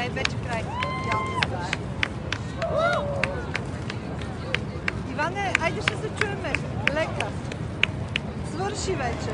Ej, będzie kraj. Иване, айде ще се чуеме. Лека. Свърши вече.